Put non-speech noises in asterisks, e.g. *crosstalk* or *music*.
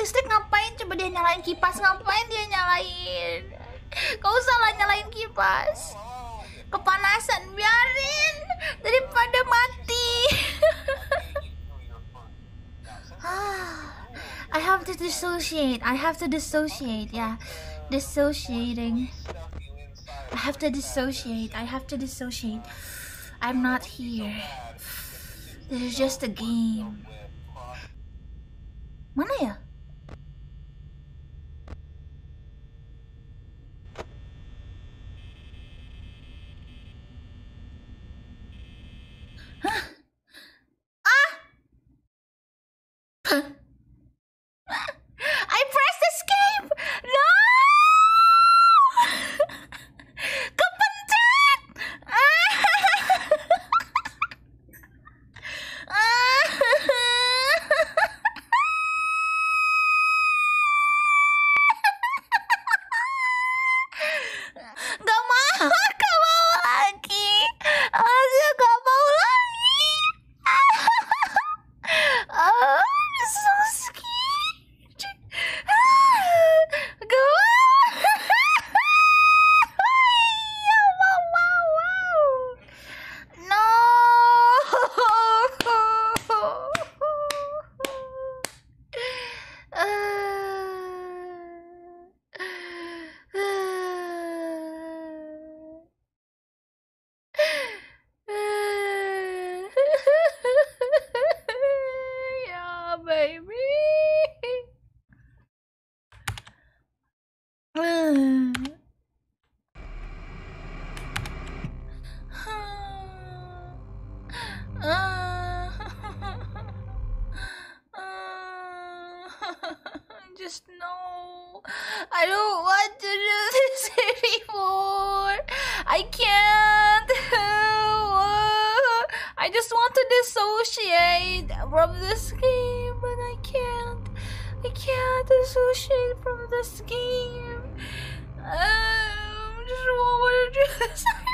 listrik ngapain? Coba dia nyalain kipas ngapain dia nyalain? Kau salah nyalain kipas. Kepanasan biarin daripada mati. *laughs* I have to dissociate. I have to dissociate. Yeah, dissociating. I have to dissociate. I have to dissociate. I'm not here. This is just a game. Mana ya? *laughs* I pressed escape! No! *laughs* Kepencet! *laughs* Gak baby. *laughs* Just no. I don't want to do this *laughs* anymore. I can't. *laughs* I just want to dissociate from this game, but I can't. I can't dissociate from this game. I just don't *laughs*